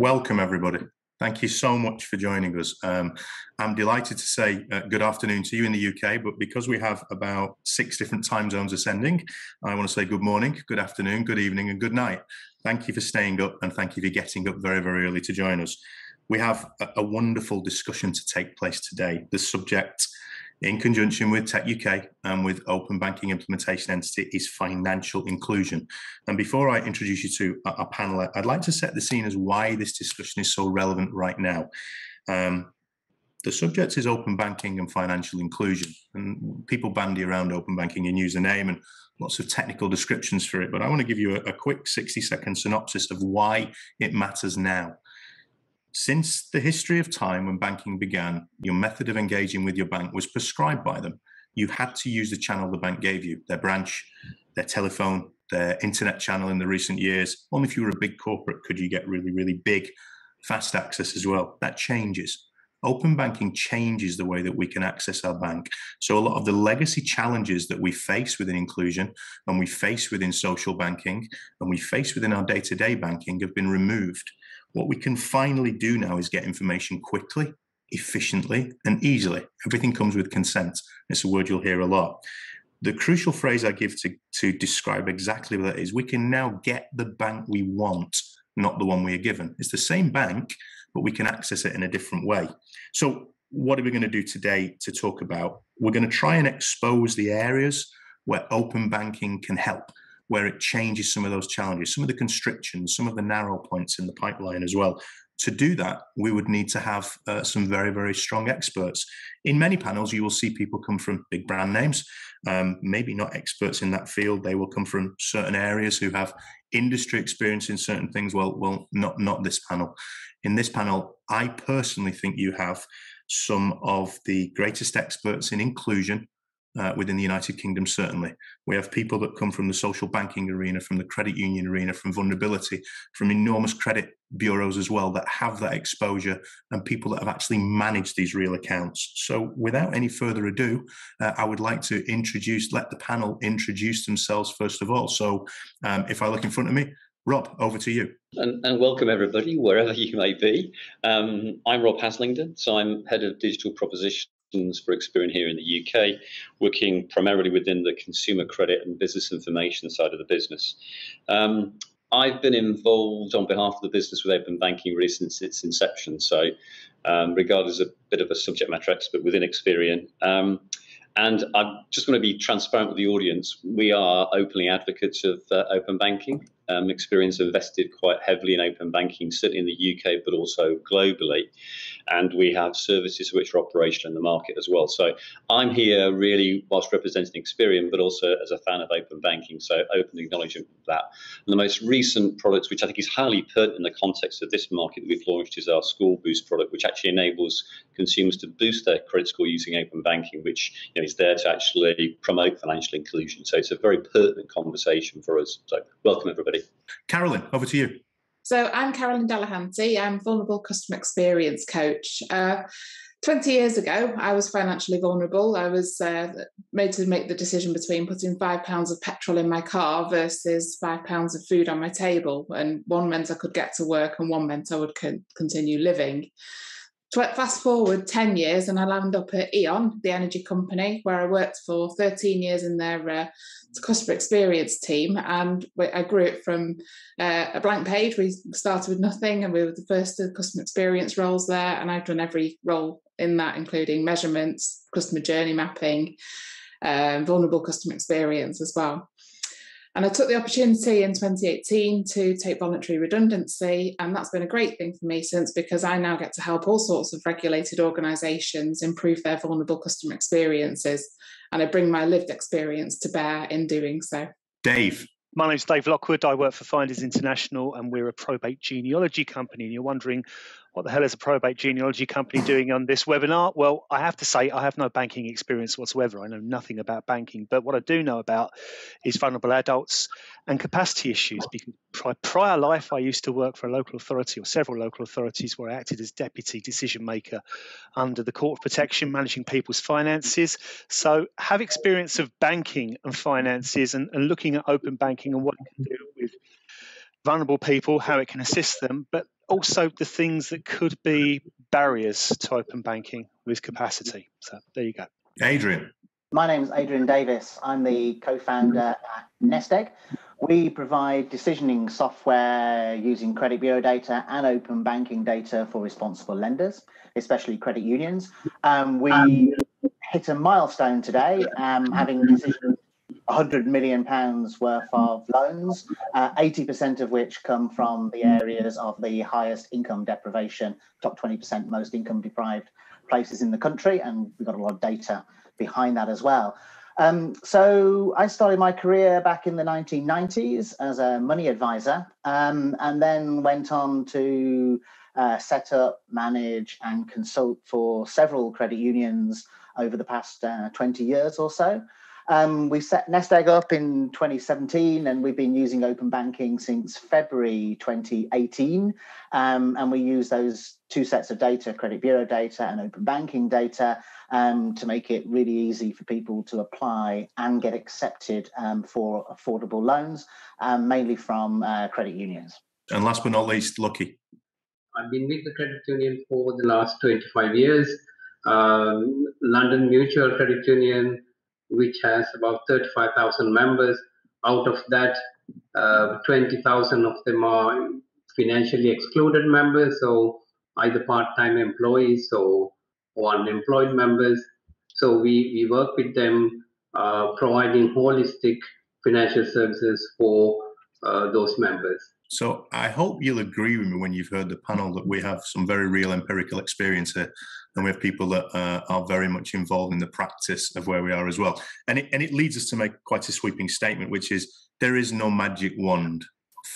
Welcome, everybody. Thank you so much for joining us. Um, I'm delighted to say uh, good afternoon to you in the UK, but because we have about six different time zones ascending, I want to say good morning, good afternoon, good evening, and good night. Thank you for staying up and thank you for getting up very, very early to join us. We have a, a wonderful discussion to take place today. The subject in conjunction with techUK and with Open Banking Implementation Entity is financial inclusion. And before I introduce you to our panel, I'd like to set the scene as why this discussion is so relevant right now. Um, the subject is open banking and financial inclusion. And people bandy around open banking and use a name and lots of technical descriptions for it. But I want to give you a, a quick 60 second synopsis of why it matters now. Since the history of time when banking began, your method of engaging with your bank was prescribed by them. You had to use the channel the bank gave you, their branch, their telephone, their internet channel in the recent years. Only if you were a big corporate could you get really, really big, fast access as well. That changes. Open banking changes the way that we can access our bank. So, a lot of the legacy challenges that we face within inclusion and we face within social banking and we face within our day to day banking have been removed. What we can finally do now is get information quickly, efficiently, and easily. Everything comes with consent. It's a word you'll hear a lot. The crucial phrase I give to, to describe exactly what that is we can now get the bank we want, not the one we are given. It's the same bank, but we can access it in a different way. So, what are we going to do today to talk about? We're going to try and expose the areas where open banking can help where it changes some of those challenges, some of the constrictions, some of the narrow points in the pipeline as well. To do that, we would need to have uh, some very, very strong experts. In many panels, you will see people come from big brand names, um, maybe not experts in that field. They will come from certain areas who have industry experience in certain things. Well, well, not not this panel. In this panel, I personally think you have some of the greatest experts in inclusion uh, within the United Kingdom, certainly. We have people that come from the social banking arena, from the credit union arena, from vulnerability, from enormous credit bureaus as well that have that exposure and people that have actually managed these real accounts. So, without any further ado, uh, I would like to introduce, let the panel introduce themselves first of all. So, um, if I look in front of me, Rob, over to you. And, and welcome everybody, wherever you may be. Um, I'm Rob Haslingden, so I'm head of digital proposition for Experian here in the UK, working primarily within the consumer credit and business information side of the business. Um, I've been involved on behalf of the business with open banking really since its inception. So, um, regarded as a bit of a subject matter expert within Experian. Um, and I just want to be transparent with the audience. We are openly advocates of uh, open banking. Um, Experian's invested quite heavily in open banking, certainly in the UK, but also globally and we have services which are operational in the market as well. So I'm here really whilst representing Experian, but also as a fan of open banking, so open acknowledgement of that. And the most recent products, which I think is highly pertinent in the context of this market that we've launched, is our School Boost product, which actually enables consumers to boost their credit score using open banking, which you know, is there to actually promote financial inclusion. So it's a very pertinent conversation for us. So welcome everybody. Carolyn, over to you. So I'm Carolyn Delahanty. I'm vulnerable customer experience coach. Uh, 20 years ago, I was financially vulnerable. I was uh, made to make the decision between putting five pounds of petrol in my car versus five pounds of food on my table. And one meant I could get to work, and one meant I would con- continue living. So fast forward 10 years, and I landed up at E.ON, the energy company, where I worked for 13 years in their uh, customer experience team, and I grew it from uh, a blank page. We started with nothing, and we were the first customer experience roles there. And I've done every role in that, including measurements, customer journey mapping, um, vulnerable customer experience as well. And I took the opportunity in 2018 to take voluntary redundancy. And that's been a great thing for me since because I now get to help all sorts of regulated organisations improve their vulnerable customer experiences and I bring my lived experience to bear in doing so. Dave. My name's Dave Lockwood. I work for Finders International and we're a probate genealogy company. And you're wondering what the hell is a probate genealogy company doing on this webinar? Well, I have to say, I have no banking experience whatsoever. I know nothing about banking, but what I do know about is vulnerable adults and capacity issues. Because prior life, I used to work for a local authority or several local authorities where I acted as deputy decision maker under the Court of Protection, managing people's finances. So, have experience of banking and finances and, and looking at open banking and what it can do with vulnerable people, how it can assist them, but also the things that could be barriers to open banking with capacity. So there you go. Adrian. My name is Adrian Davis. I'm the co founder at Nestegg. We provide decisioning software using credit bureau data and open banking data for responsible lenders, especially credit unions. Um, we hit a milestone today, um, having decisioned 100 million pounds worth of loans, uh, 80% of which come from the areas of the highest income deprivation, top 20% most income deprived places in the country, and we've got a lot of data behind that as well. Um, so I started my career back in the 1990s as a money advisor, um, and then went on to uh, set up, manage, and consult for several credit unions over the past uh, 20 years or so. Um, we set Nestegg up in 2017 and we've been using open banking since February 2018. Um, and we use those two sets of data, credit bureau data and open banking data, um, to make it really easy for people to apply and get accepted um, for affordable loans, um, mainly from uh, credit unions. And last but not least, Lucky. I've been with the credit union for the last 25 years. Um, London Mutual Credit Union, which has about 35,000 members. Out of that, uh, 20,000 of them are financially excluded members, so either part-time employees or, or unemployed members. So we, we work with them uh, providing holistic financial services for uh, those members. So I hope you'll agree with me when you've heard the panel that we have some very real empirical experience here, and we have people that uh, are very much involved in the practice of where we are as well. And it, and it leads us to make quite a sweeping statement, which is there is no magic wand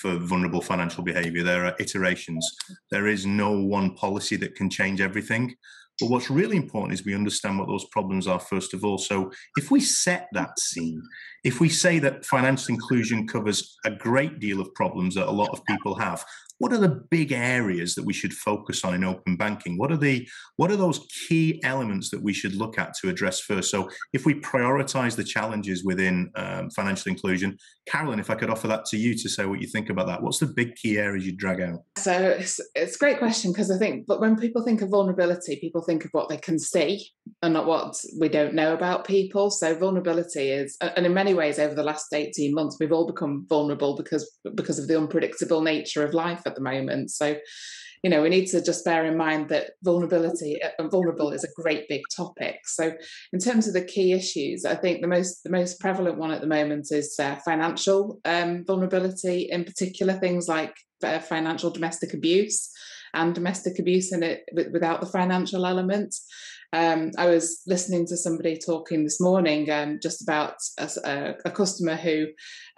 for vulnerable financial behavior. There are iterations. There is no one policy that can change everything. But what's really important is we understand what those problems are first of all. So if we set that scene, if we say that financial inclusion covers a great deal of problems that a lot of people have, what are the big areas that we should focus on in open banking? What are the what are those key elements that we should look at to address first? So if we prioritize the challenges within um, financial inclusion, Carolyn, if I could offer that to you to say what you think about that, what's the big key areas you drag out? So it's, it's a great question because I think, but when people think of vulnerability, people think of what they can see and not what we don't know about people. So vulnerability is, and in many ways, over the last eighteen months, we've all become vulnerable because because of the unpredictable nature of life at the moment. So, you know, we need to just bear in mind that vulnerability and uh, vulnerable is a great big topic. So, in terms of the key issues, I think the most the most prevalent one at the moment is uh, financial um, vulnerability, in particular things like uh, financial domestic abuse and domestic abuse in it without the financial element. Um, I was listening to somebody talking this morning um, just about a, a customer who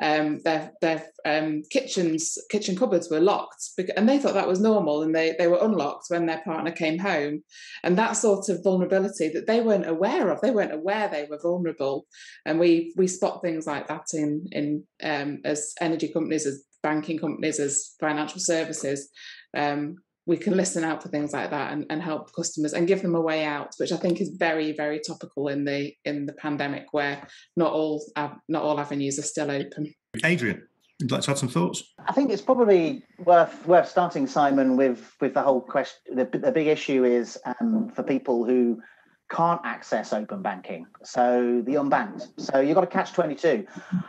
um, their their um, kitchens kitchen cupboards were locked, and they thought that was normal, and they they were unlocked when their partner came home, and that sort of vulnerability that they weren't aware of, they weren't aware they were vulnerable, and we we spot things like that in in um, as energy companies, as banking companies, as financial services. Um, we can listen out for things like that and, and help customers and give them a way out, which I think is very, very topical in the in the pandemic where not all uh, not all avenues are still open. Adrian, would you like to add some thoughts? I think it's probably worth worth starting, Simon, with with the whole question. The, the big issue is um, for people who can't access open banking. So the unbanked. So you've got to catch 22.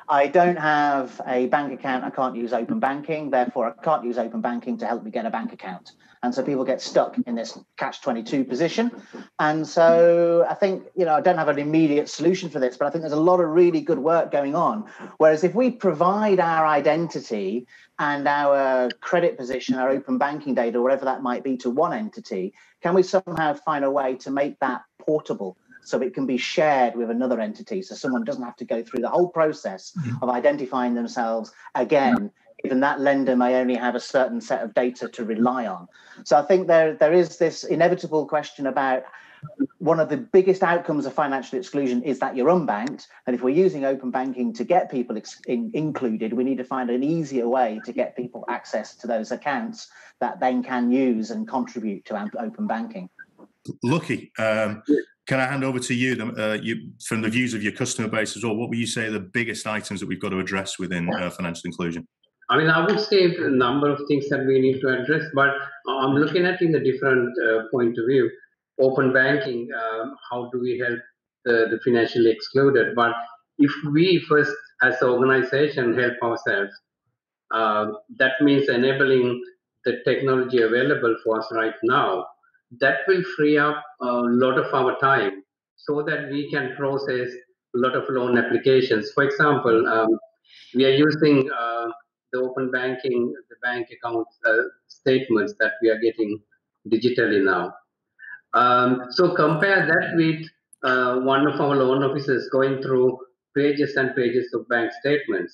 I don't have a bank account. I can't use open banking. Therefore, I can't use open banking to help me get a bank account. And so people get stuck in this catch 22 position. And so I think, you know, I don't have an immediate solution for this, but I think there's a lot of really good work going on. Whereas if we provide our identity and our credit position, our open banking data, whatever that might be, to one entity, can we somehow find a way to make that portable? so it can be shared with another entity so someone doesn't have to go through the whole process mm-hmm. of identifying themselves again even that lender may only have a certain set of data to rely on. So I think there there is this inevitable question about one of the biggest outcomes of financial exclusion is that you're unbanked. And if we're using open banking to get people ex- in, included, we need to find an easier way to get people access to those accounts that then can use and contribute to open banking. Lucky. Um, can I hand over to you, uh, you, from the views of your customer base as well? What would you say are the biggest items that we've got to address within uh, financial inclusion? I mean, I would say a number of things that we need to address, but I'm looking at it in a different uh, point of view. Open banking, uh, how do we help the, the financially excluded? But if we first, as an organization, help ourselves, uh, that means enabling the technology available for us right now. That will free up a lot of our time so that we can process a lot of loan applications. For example, um, we are using uh, the open banking, the bank account uh, statements that we are getting digitally now. Um, so compare that with uh, one of our loan officers going through pages and pages of bank statements.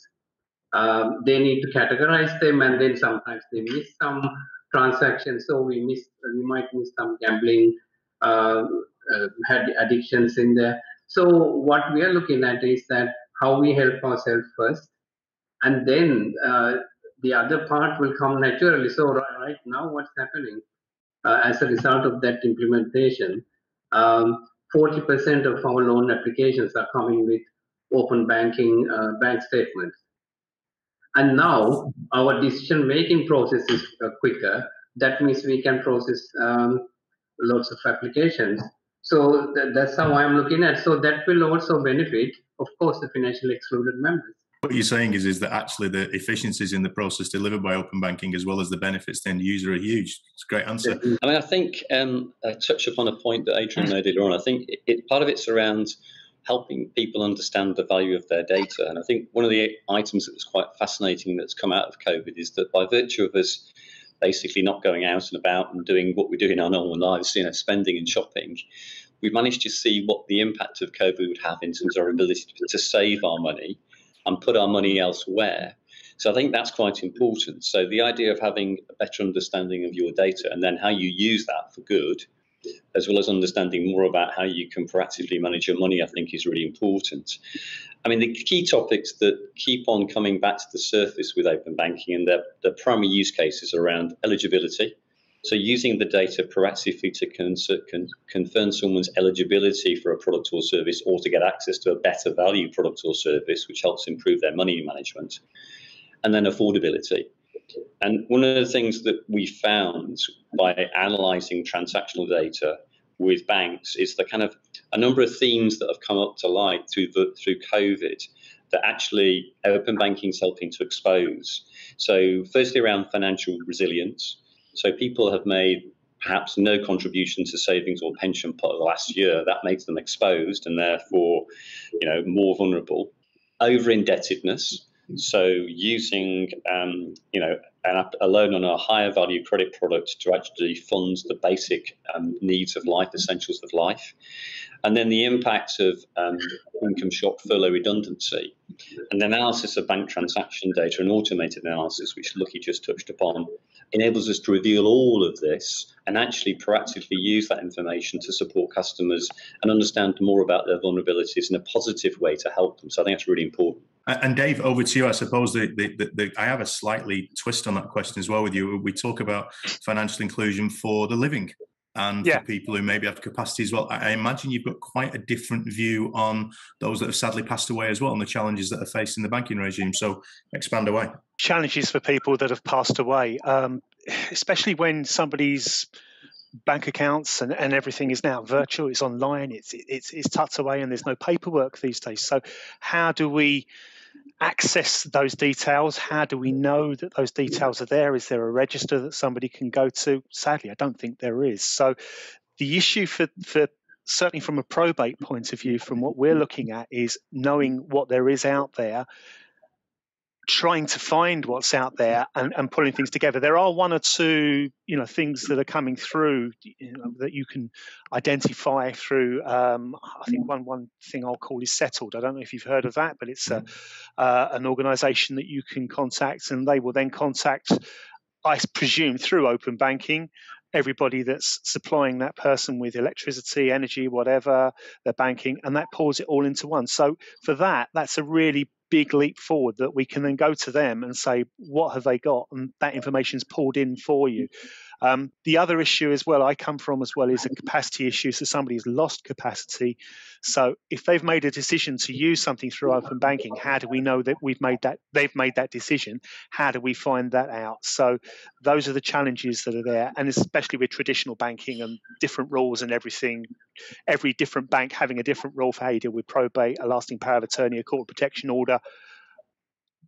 Um, they need to categorize them, and then sometimes they miss some transactions. So we miss, we might miss some gambling, uh, uh, had addictions in there. So what we are looking at is that how we help ourselves first, and then uh, the other part will come naturally. So right now, what's happening uh, as a result of that implementation? Um, 40% of our loan applications are coming with open banking uh, bank statements. And now our decision making process is uh, quicker. That means we can process um, lots of applications. So th- that's how I'm looking at. So that will also benefit, of course, the financially excluded members. What you're saying is, is that actually the efficiencies in the process delivered by open banking, as well as the benefits to end user, are huge. It's a great answer. I mean, I think um, I touch upon a point that Adrian made earlier on. I think it, it, part of it's around helping people understand the value of their data. And I think one of the items that was quite fascinating that's come out of COVID is that by virtue of us basically not going out and about and doing what we do in our normal lives, you know, spending and shopping, we've managed to see what the impact of COVID would have in terms of our ability to, to save our money and put our money elsewhere. So I think that's quite important. So the idea of having a better understanding of your data and then how you use that for good, as well as understanding more about how you can proactively manage your money, I think is really important. I mean, the key topics that keep on coming back to the surface with open banking and the, the primary use cases around eligibility. So using the data proactively to con- con- confirm someone's eligibility for a product or service or to get access to a better value product or service, which helps improve their money management. And then affordability. And one of the things that we found by analyzing transactional data with banks is the kind of a number of themes that have come up to light through the, through COVID that actually open banking is helping to expose. So, firstly, around financial resilience. So people have made perhaps no contribution to savings or pension pot the last year. That makes them exposed and therefore, you know, more vulnerable. Over indebtedness. So using, um, you know, an, a loan on a higher value credit product to actually fund the basic um, needs of life, essentials of life. And then the impact of um, income shock furlough redundancy and the analysis of bank transaction data and automated analysis, which Lucky just touched upon, enables us to reveal all of this and actually proactively use that information to support customers and understand more about their vulnerabilities in a positive way to help them. So I think that's really important. And Dave, over to you. I suppose the, the, the, the, I have a slightly twist on that question as well with you. We talk about financial inclusion for the living and yeah. for people who maybe have capacity as well. I imagine you've got quite a different view on those that have sadly passed away as well and the challenges that are faced in the banking regime. So expand away. Challenges for people that have passed away, um, especially when somebody's bank accounts and, and everything is now virtual, it's online, it's, it's, it's tucked away, and there's no paperwork these days. So, how do we access those details? How do we know that those details are there? Is there a register that somebody can go to? Sadly, I don't think there is. So the issue for, for certainly from a probate point of view, from what we're looking at, is knowing what there is out there trying to find what's out there and, and pulling things together. There are one or two, you know, things that are coming through you know, that you can identify through. Um, I think one one thing I'll call is Settld. I don't know if you've heard of that, but it's a, uh, an organisation that you can contact, and they will then contact, I presume, through open banking. Everybody that's supplying that person with electricity, energy, whatever, their banking, and that pulls it all into one. So, for that, that's a really big leap forward that we can then go to them and say, what have they got? And that information is pulled in for you. Mm-hmm. Um, the other issue as well I come from as well is a capacity issue. So somebody's lost capacity. So if they've made a decision to use something through open banking, how do we know that we've made that they've made that decision? How do we find that out? So those are the challenges that are there, and especially with traditional banking and different rules and everything. Every different bank having a different rule for how you deal with probate, a lasting power of attorney, a court protection order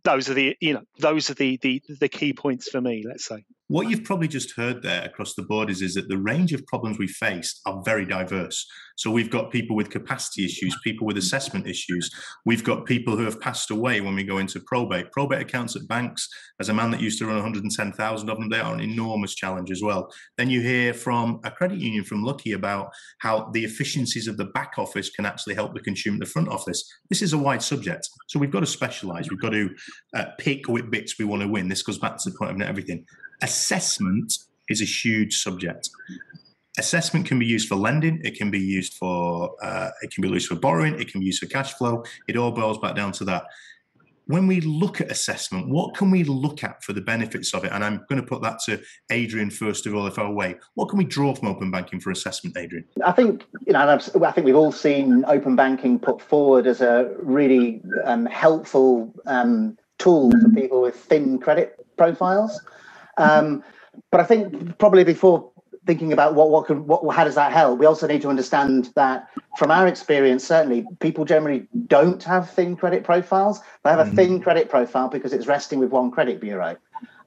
those are the you know those are the the the key points for me let's say what you've probably just heard there across the board is, is that the range of problems we face are very diverse. So we've got people with capacity issues, people with assessment issues. We've got people who have passed away when we go into probate. Probate accounts at banks, as a man that used to run 110,000 of them, they are an enormous challenge as well. Then you hear from a credit union from Lucky about how the efficiencies of the back office can actually help the consumer the front office. This is a wide subject. So we've got to specialize. We've got to uh, pick which bits we want to win. This goes back to the point of everything assessment is a huge subject. Assessment can be used for lending. It can be used for uh, it can be used for borrowing. It can be used for cash flow. It all boils back down to that. When we look at assessment, what can we look at for the benefits of it? And I'm going to put that to Adrian first of all, if I way. What can we draw from open banking for assessment, Adrian? I think you know, i think we've all seen open banking put forward as a really um, helpful um, tool for people with thin credit profiles. Um, but I think probably before thinking about what what can what how does that help, we also need to understand that from our experience, certainly people generally don't have thin credit profiles. They have a mm-hmm. thin credit profile because it's resting with one credit bureau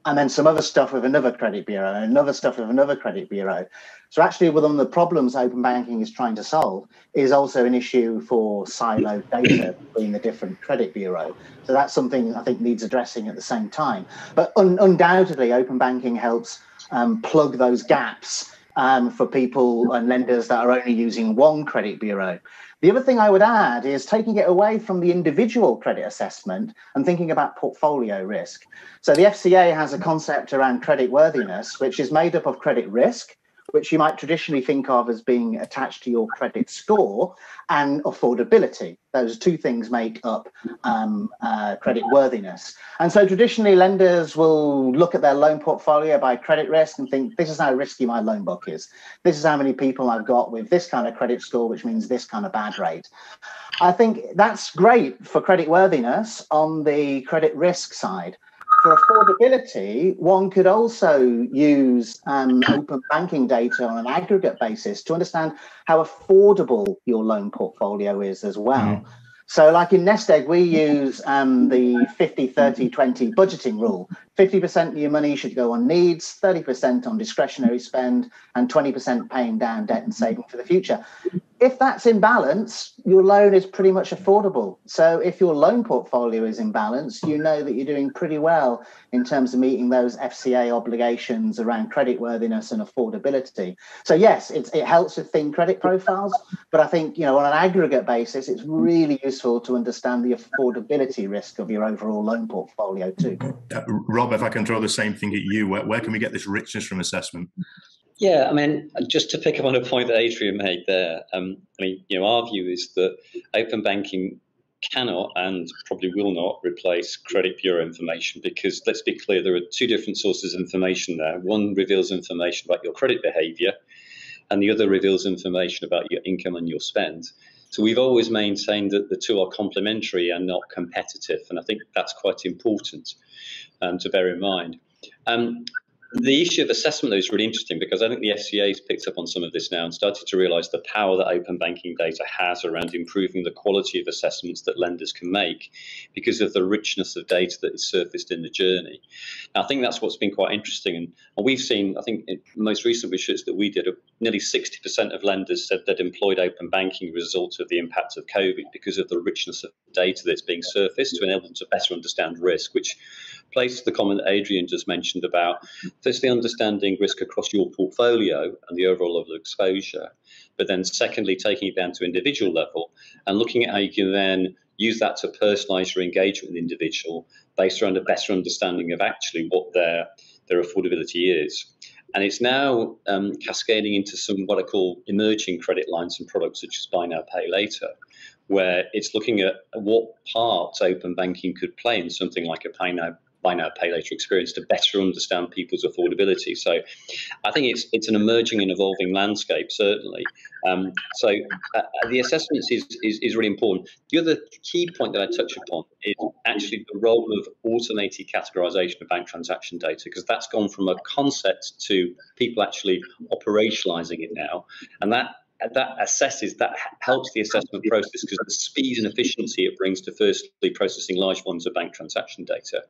and then some other stuff with another credit bureau and another stuff with another credit bureau. So actually, one of the problems open banking is trying to solve is also an issue for siloed data between the different credit bureau. So that's something I think needs addressing at the same time. But un- undoubtedly, open banking helps um, plug those gaps um, for people and lenders that are only using one credit bureau. The other thing I would add is taking it away from the individual credit assessment and thinking about portfolio risk. So the FCA has a concept around credit worthiness, which is made up of credit risk, which you might traditionally think of as being attached to your credit score, and affordability. Those two things make up um, uh, credit worthiness. And so traditionally, lenders will look at their loan portfolio by credit risk and think, this is how risky my loan book is. This is how many people I've got with this kind of credit score, which means this kind of bad rate. I think that's great for credit worthiness on the credit risk side for affordability, one could also use um, open banking data on an aggregate basis to understand how affordable your loan portfolio is as well. Mm. So, like in Nestegg, we use um, the 50 30 20 budgeting rule. 50% of your money should go on needs, 30% on discretionary spend, and 20% paying down debt and saving for the future if that's in balance, your loan is pretty much affordable. So if your loan portfolio is in balance, you know that you're doing pretty well in terms of meeting those FCA obligations around creditworthiness and affordability. So yes, it helps with thin credit profiles, but I think you know on an aggregate basis, it's really useful to understand the affordability risk of your overall loan portfolio too. Uh, Rob, if I can throw the same thing at you, where, where can we get this richness from assessment? Yeah, I mean, just to pick up on a point that Adrian made there, um, I mean, you know, our view is that open banking cannot and probably will not replace credit bureau information because let's be clear, there are two different sources of information there. One reveals information about your credit behavior, and the other reveals information about your income and your spend. So we've always maintained that the two are complementary and not competitive, and I think that's quite important um, to bear in mind. Um, the issue of assessment, though, is really interesting because I think the FCA has picked up on some of this now and started to realise the power that open banking data has around improving the quality of assessments that lenders can make because of the richness of data that is surfaced in the journey. Now, I think that's what's been quite interesting. And, we've seen, I think, in most recent research that we did, uh, nearly 60% of lenders said they'd employed open banking as a result of the impact of COVID because of the richness of data that's being surfaced to enable them to better understand risk, which to the comment Adrian just mentioned about firstly understanding risk across your portfolio and the overall level of exposure, but then secondly taking it down to individual level and looking at how you can then use that to personalize your engagement with the individual based around a better understanding of actually what their their affordability is. And it's now um, cascading into some what I call emerging credit lines and products such as buy now, pay later, where it's looking at what part open banking could play in something like a pay now, buy now pay later experience to better understand people's affordability. So I think it's it's an emerging and evolving landscape certainly. Um, so uh, the assessments is, is is really important. The other key point that I touch upon is actually the role of automated categorization of bank transaction data because that's gone from a concept to people actually operationalizing it now, and that that assesses that helps the assessment process because the speed and efficiency it brings to firstly processing large volumes of bank transaction data,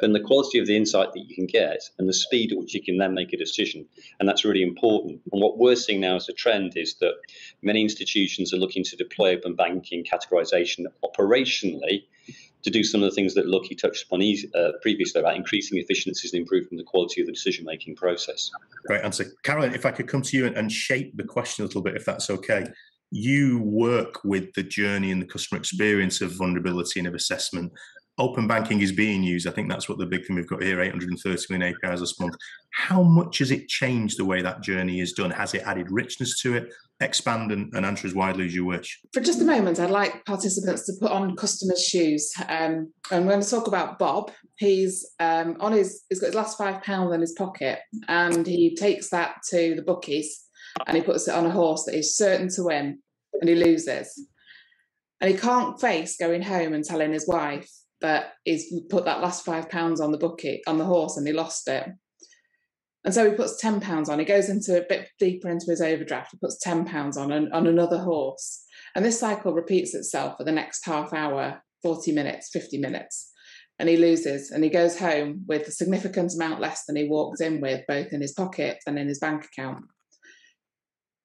then the quality of the insight that you can get and the speed at which you can then make a decision, and that's really important. And what we're seeing now as a trend is that many institutions are looking to deploy open banking categorization operationally to do some of the things that Lucky touched upon uh, previously about increasing efficiencies and improving the quality of the decision making process. Great answer. Carolyn, if I could come to you and, and shape the question a little bit, if that's okay. You work with the journey and the customer experience of vulnerability and of assessment open banking is being used. I think that's what the big thing we've got here 830 million APIs this month. How much has it changed the way that journey is done? Has it added richness to it? Expand and, and answer as widely as you wish. For just a moment, I'd like participants to put on customers' shoes. Um, I'm going to talk about Bob. He's um, on his, he's got his last five pounds in his pocket, and he takes that to the bookies and he puts it on a horse that he's certain to win, and he loses. And he can't face going home and telling his wife that he's put that last five pounds on the bucket on the horse and he lost it. And so he puts ten pounds on. He goes into a bit deeper into his overdraft. He puts ten pounds on an, on another horse, and this cycle repeats itself for the next half hour, forty minutes, fifty minutes, and he loses. And he goes home with a significant amount less than he walked in with, both in his pocket and in his bank account.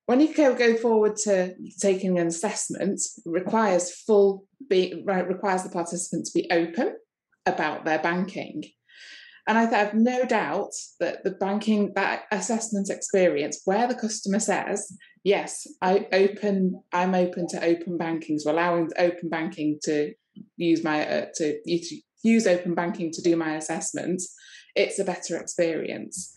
When you go, go forward to taking an assessment, requires full be, requires the participant to be open about their banking. And I have no doubt that the banking that assessment experience, where the customer says, "Yes, I open, I'm open to open banking, so allowing open banking to use my uh, to use open banking to do my assessment," it's a better experience.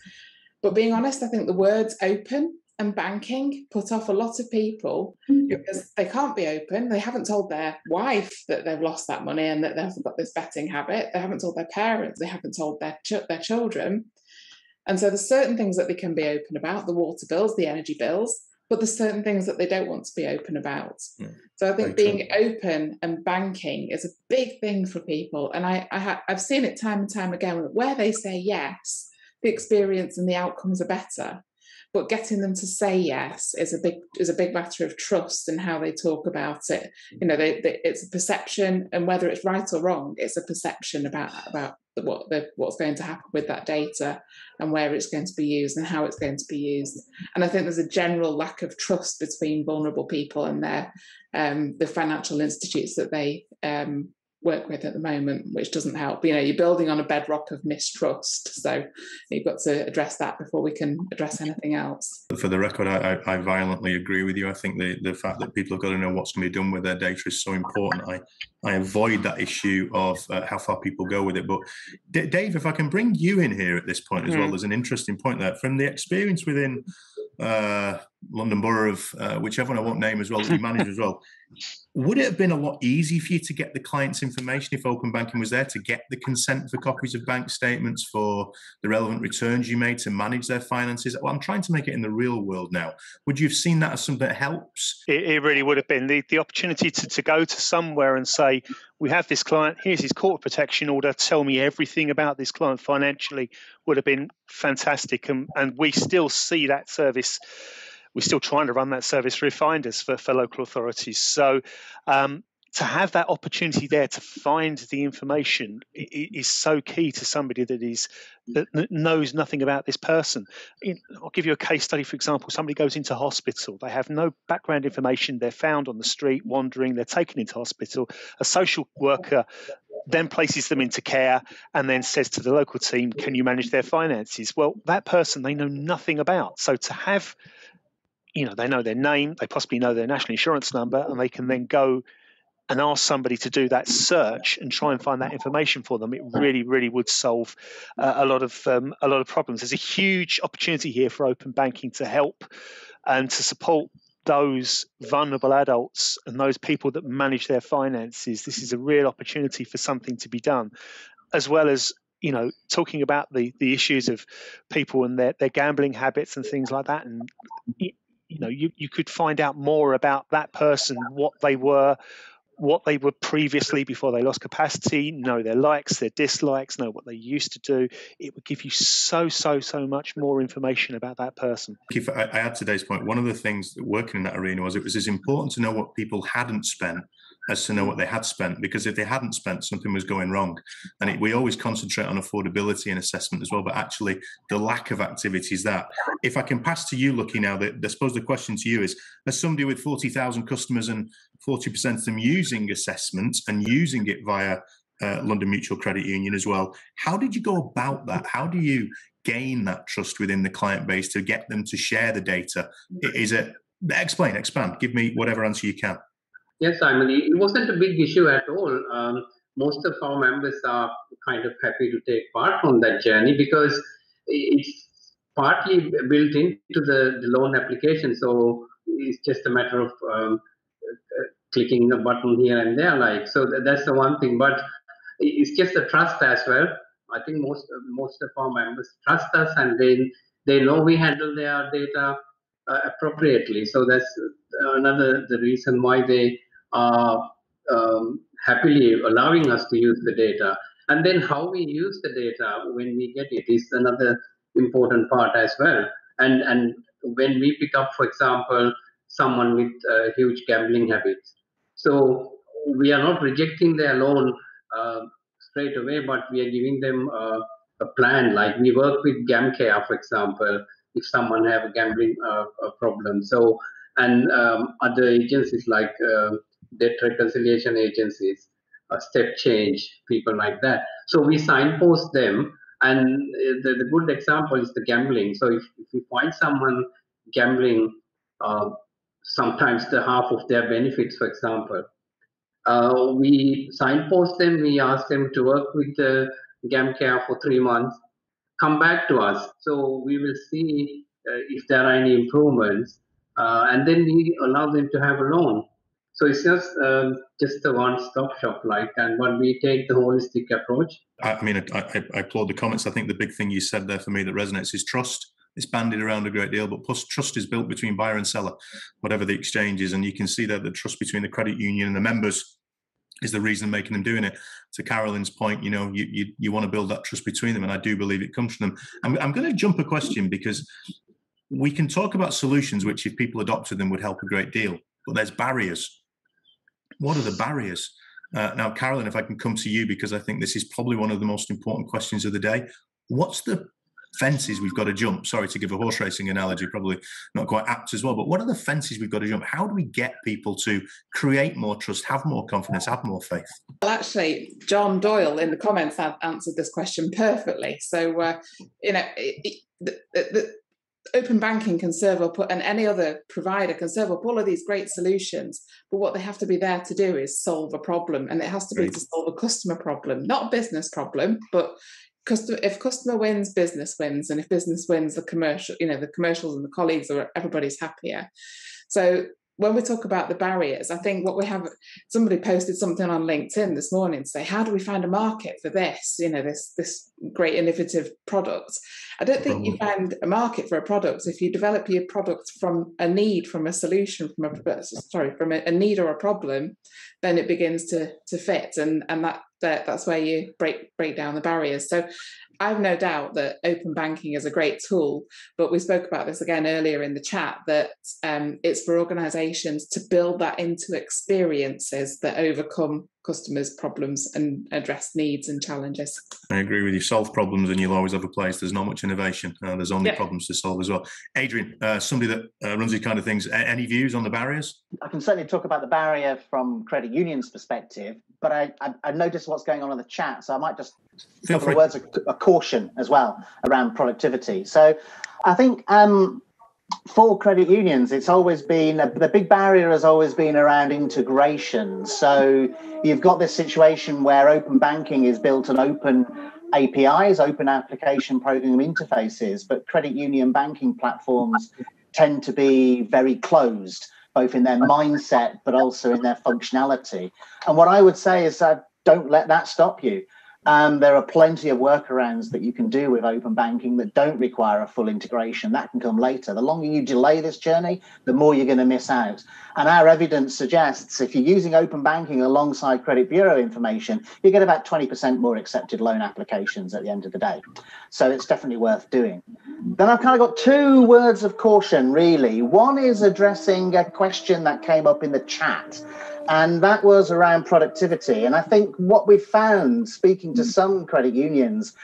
But being honest, I think the words "open" and banking put off a lot of people mm. because they can't be open. They haven't told their wife that they've lost that money and that they've got this betting habit. They haven't told their parents. They haven't told their ch- their children. And so there's certain things that they can be open about, the water bills, the energy bills, but there's certain things that they don't want to be open about. Mm. So I think being open and banking is a big thing for people. And I, I ha- I've seen it time and time again where they say yes, the experience and the outcomes are better but getting them to say yes is a big is a big matter of trust and how they talk about it. You know they, they, it's a perception and whether it's right or wrong it's a perception about about what the, what's going to happen with that data and where it's going to be used and how it's going to be used. And i think there's a general lack of trust between vulnerable people and their um, the financial institutes that they um, work with at the moment, which doesn't help. You know, you're building on a bedrock of mistrust, so you've got to address that before we can address anything else. For the record, I, I violently agree with you. I think the the fact that people have got to know what's going to be done with their data is so important. I I avoid that issue of uh, how far people go with it. But D- Dave, if I can bring you in here at this point as mm. well, there's an interesting point there from the experience within uh, London Borough of uh, whichever one I won't name as well that you manage as well. Would it have been a lot easier for you to get the client's information if open banking was there to get the consent for copies of bank statements for the relevant returns you made to manage their finances? Well, I'm trying to make it in the real world now. Would you have seen that as something that helps? It, it really would have been the, the opportunity to, to go to somewhere and say, we have this client, here's his court protection order, tell me everything about this client financially would have been fantastic. And, and we still see that service we're still trying to run that service through finders for, for local authorities. So um, to have that opportunity there to find the information is so key to somebody that is that knows nothing about this person. I'll give you a case study. For example, somebody goes into hospital. They have no background information. They're found on the street wandering. They're taken into hospital. A social worker then places them into care and then says to the local team, "Can you manage their finances?" Well, that person they know nothing about. So to have you know, they know their name, they possibly know their national insurance number, and they can then go and ask somebody to do that search and try and find that information for them. It really, really would solve uh, a lot of um, a lot of problems. There's a huge opportunity here for open banking to help and to support those vulnerable adults and those people that manage their finances. This is a real opportunity for something to be done, as well as you know, talking about the the issues of people and their, their gambling habits and things like that, and you know, you, you could find out more about that person, what they were, what they were previously before they lost capacity, know their likes, their dislikes, know what they used to do. It would give you so, so, so much more information about that person. If I add today's point, one of the things working in that arena was it was as important to know what people hadn't spent as to know what they had spent because if they hadn't spent something was going wrong. And it, we always concentrate on affordability and assessment as well but actually the lack of activities that. If i can pass to you lucky now that i suppose the question to you is as somebody with 40,000 customers and 40% of them using assessment and using it via uh, london mutual credit union as well how did you go about that? How do you gain that trust within the client base to get them to share the data? Is it explain expand give me whatever answer you can Yes, mean, it wasn't a big issue at all. Um, most of our members are kind of happy to take part on that journey because it's partly built into the, the loan application. So it's just a matter of um, clicking a button here and there, like so. That's the one thing, but it's just the trust as well. I think most most of our members trust us, and they they know we handle their data uh, appropriately. So that's another the reason why they are um, happily allowing us to use the data. And then how we use the data when we get it is another important part as well. And and when we pick up, for example, someone with uh, huge gambling habits, so we are not rejecting their loan uh, straight away, but we are giving them uh, a plan. Like we work with GamCare, for example, if someone have a gambling uh, problem. So and um, other agencies like uh, debt reconciliation agencies, uh, StepChange, people like that. So we signpost them. And the, the good example is the gambling. So if, if you find someone gambling, uh, sometimes the half of their benefits, for example, uh, we signpost them, we ask them to work with the GamCare for three months, come back to us. So we will see uh, if there are any improvements, uh, and then we allow them to have a loan. So it's just um, just a one-stop shop, like, and when we take the holistic approach. I mean, I, I, I, applaud the comments. I think the big thing you said there for me that resonates is trust. It's bandied around a great deal, but plus trust is built between buyer and seller, whatever the exchange is, and you can see that the trust between the credit union and the members is the reason making them doing it. To Carolyn's point, you know, you you, you want to build that trust between them, and I do believe it comes from them. I'm, I'm going to jump a question because we can talk about solutions which, if people adopted them, would help a great deal, but there's barriers what are the barriers? Uh, now, Carolyn, if I can come to you, because I think this is probably one of the most important questions of the day. What's the fences we've got to jump? Sorry to give a horse racing analogy, probably not quite apt as well, but what are the fences we've got to jump? How do we get people to create more trust, have more confidence, have more faith? Well, actually, John Doyle in the comments answered this question perfectly. So, uh, you know, it, it, the, the, open banking can serve up and any other provider can serve up all of these great solutions but what they have to be there to do is solve a problem and it has to be to solve a customer problem not a business problem but customer if customer wins business wins and if business wins the commercial you know the commercials and the colleagues are everybody's happier. So when we talk about the barriers, I think what we have somebody posted something on LinkedIn this morning to say, how do we find a market for this? You know, this this great innovative product. I don't think you oh. find a market for a product if you develop your product from a need, from a solution, from a uh, sorry, from a, a need or a problem, then it begins to to fit, and and that, that that's where you break break down the barriers. So I have no doubt that open banking is a great tool, but we spoke about this again earlier in the chat that um, it's for organizations to build that into experiences that overcome customers' problems and address needs and challenges. I agree with you. Solve problems and you'll always have a place. There's not much innovation. Uh, there's only problems to solve as well. Adrian, uh, somebody that uh, runs these kind of things, any views on the barriers? I can certainly talk about the barrier from credit unions' perspective, but I, I, I noticed what's going on in the chat, so I might just Feel a couple of words of, of caution as well around productivity. So I think um, for credit unions, it's always been the big barrier has always been around integration. So you've got this situation where open banking is built on open APIs, open application programming interfaces, but credit union banking platforms tend to be very closed, both in their mindset but also in their functionality. And what I would say is that don't let that stop you. Um, there are plenty of workarounds that you can do with open banking that don't require a full integration. That can come later. The longer you delay this journey, the more you're going to miss out. And our evidence suggests if you're using open banking alongside credit bureau information, you get about 20% more accepted loan applications at the end of the day. So it's definitely worth doing. Then I've kind of got two words of caution, really. One is addressing a question that came up in the chat and that was around productivity. And I think what we've found, speaking to hmm. some credit unions,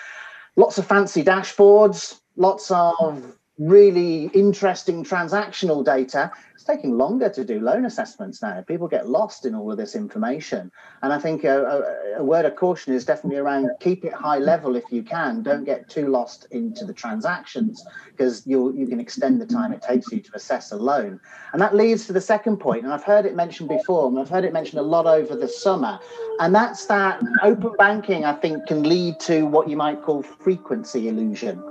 lots of fancy dashboards, lots of really interesting transactional data taking longer to do loan assessments now. People get lost in all of this information. And I think a, a, a, word of caution is definitely around keep it high level if you can. Don't get too lost into the transactions because you you can extend the time it takes you to assess a loan. And that leads to the second point. and I've heard it mentioned before, and I've heard it mentioned a lot over the summer. And that's that open banking, I think, can lead to what you might call frequency illusion.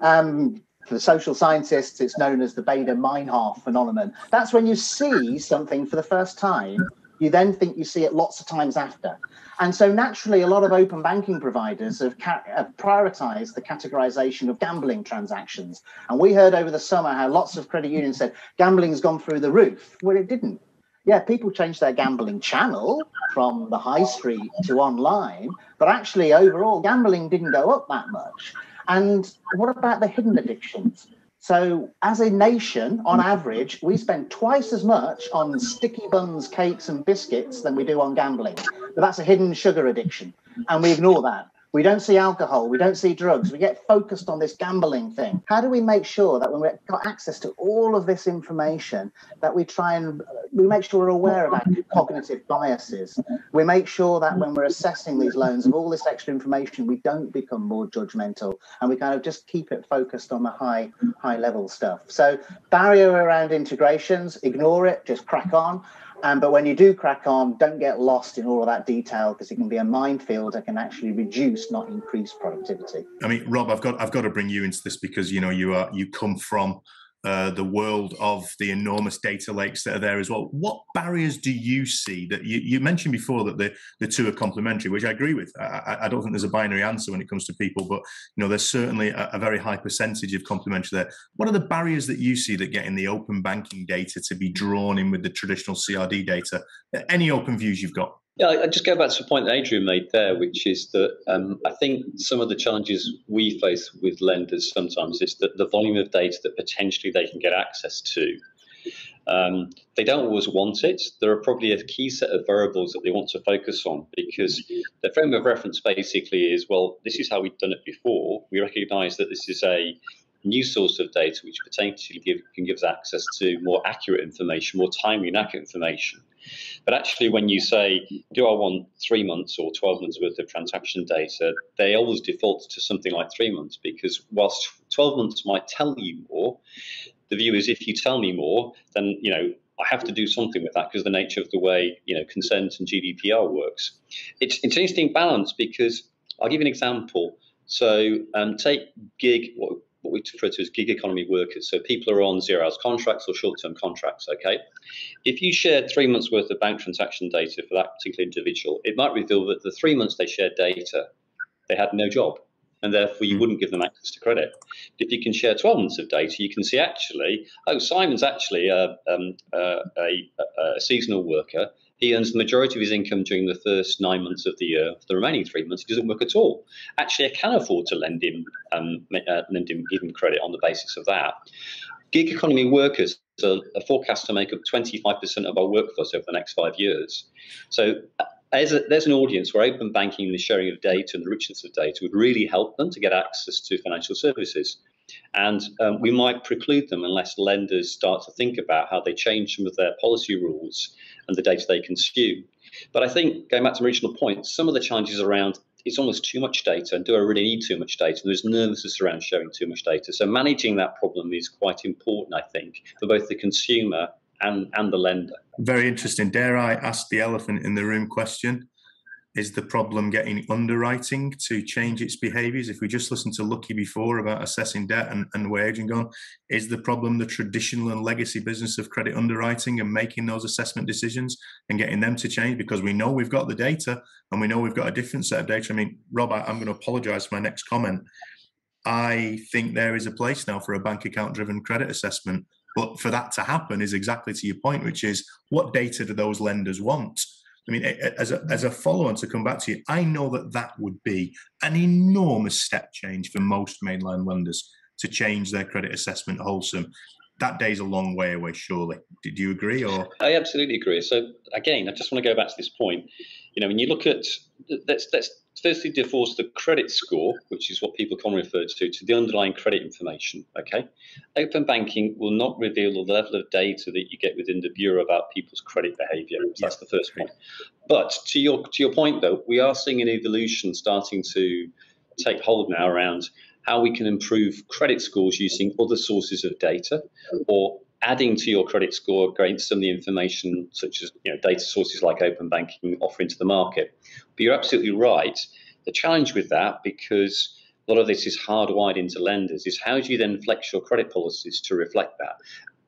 Um, for the social scientists, it's known as the Baader-Meinhof phenomenon. That's when you see something for the first time, you then think you see it lots of times after. And so naturally, a lot of open banking providers have, ca- have, prioritized the categorization of gambling transactions. And we heard over the summer how lots of credit unions said gambling's gone through the roof. Well, it didn't. Yeah, people changed their gambling channel from the high street to online, but actually, overall, gambling didn't go up that much. And what about the hidden addictions? So, as a nation, on average, we spend twice as much on sticky buns, cakes, and biscuits than we do on gambling. But that's a hidden sugar addiction, and we ignore that. We don't see alcohol, we don't see drugs, we get focused on this gambling thing. How do we make sure that when we've got access to all of this information, that we try and we make sure we're aware of our cognitive biases? We make sure that when we're assessing these loans of all this extra information, we don't become more judgmental and we kind of just keep it focused on the high, high level stuff. So barrier around integrations, ignore it, just crack on. Um, but when you do crack on, don't get lost in all of that detail because it can be a minefield that can actually reduce, not increase productivity. I mean, Rob, I've got I've got to bring you into this because you know you are you come from uh, the world of the enormous data lakes that are there as well. What barriers do you see that you, you mentioned before that the, the two are complementary, which I agree with. I, I, don't think there's a binary answer when it comes to people, but you know there's certainly a, a, very high percentage of complementary there. What are the barriers that you see that getting the open banking data to be drawn in with the traditional CRD data? Any open views you've got? Yeah, I just go back to the point that Adrian made there, which is that um, I think some of the challenges we face with lenders sometimes is that the volume of data that potentially they can get access to. Um, they don't always want it. There are probably a key set of variables that they want to focus on because the frame of reference basically is well, this is how we've done it before. We recognize that this is a new source of data which potentially give, can give us access to more accurate information, more timely and accurate information. But actually, when you say, do I want three months or 12 months worth of transaction data, they always default to something like three months because whilst 12 months might tell you more, the view is if you tell me more, then, you know, I have to do something with that because the nature of the way, you know, consent and GDPR works. It's, it's an interesting balance because I'll give you an example. So um, take gig, what what we refer to as gig economy workers. So people are on zero hours contracts or short term contracts. Okay. If you shared three months worth of bank transaction data for that particular individual, it might reveal that the three months they shared data, they had no job. And therefore, you hmm. wouldn't give them access to credit. If you can share 12 months of data, you can see actually, oh, Simon's actually a, um, a, a, a seasonal worker he earns the majority of his income during the first nine months of the year. For the remaining three months, he doesn't work at all. Actually, I can afford to lend him, um, uh, lend him credit on the basis of that. Gig economy workers are, are forecast to make up 25% of our workforce over the next five years. So uh, a, there's an audience where open banking and the sharing of data and the richness of data would really help them to get access to financial services. And um, we might preclude them unless lenders start to think about how they change some of their policy rules and the data they consume. But I think, going back to my original point, some of the challenges around it's almost too much data, and do I really need too much data? And there's nervousness around sharing too much data. So managing that problem is quite important, I think, for both the consumer and, and the lender. Very interesting. Dare I ask the elephant in the room question? Is the problem getting underwriting to change its behaviours? If we just listened to Lucky before about assessing debt and, and wage and gone, is the problem the traditional and legacy business of credit underwriting and making those assessment decisions and getting them to change? Because we know we've got the data and we know we've got a different set of data. I mean, Rob, I, I'm going to apologise for my next comment. I think there is a place now for a bank account driven credit assessment. But for that to happen is exactly to your point, which is what data do those lenders want? I mean, as a, as a follow on to come back to you, I know that that would be an enormous step change for most mainland lenders to change their credit assessment wholesome. That day's a long way away, surely. Did you agree? Or I absolutely agree. So again, I just want to go back to this point. You know, when you look at let's let's firstly divorce the credit score, which is what people commonly refer to, to the underlying credit information. Okay, open banking will not reveal the level of data that you get within the bureau about people's credit behaviour. So that's the first point. But to your to your point, though, we are seeing an evolution starting to take hold now around how we can improve credit scores using other sources of data or adding to your credit score against some of the information such as you know, data sources like open banking offer into the market. But you're absolutely right. The challenge with that, because a lot of this is hardwired into lenders, is how do you then flex your credit policies to reflect that?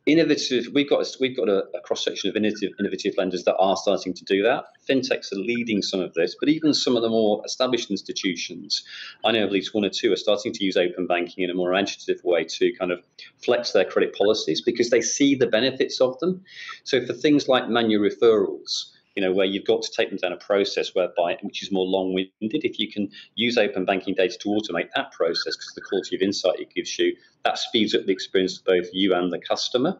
Innovative we've got we've got a, a cross section of innovative innovative lenders that are starting to do that. Fintechs are leading some of this but even some of the more established institutions i know at least one or two are starting to use open banking in a more imaginative way to kind of flex their credit policies because they see the benefits of them. So for things like manual referrals you know, where you've got to take them down a process whereby, which is more long-winded. If you can use open banking data to automate that process, because the quality of insight it gives you, that speeds up the experience of both you and the customer,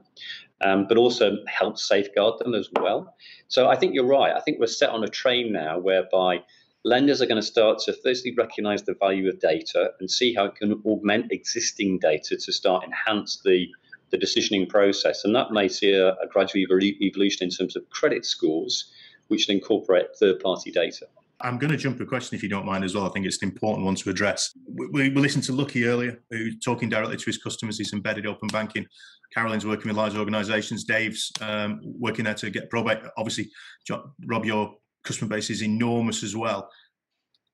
um, but also helps safeguard them as well. So I think you're right. I think we're set on a train now whereby lenders are going to start to firstly recognize the value of data and see how it can augment existing data to start enhance the the decisioning process. And that may see a, a gradual evolution in terms of credit scores which should incorporate third party data. I'm going to jump a question if you don't mind as well. I think it's an important one to address. We, we listened to Lucky earlier, who's talking directly to his customers. He's embedded open banking. Caroline's working with large organisations. Dave's um, working there to get probate. Obviously, Rob, your customer base is enormous as well.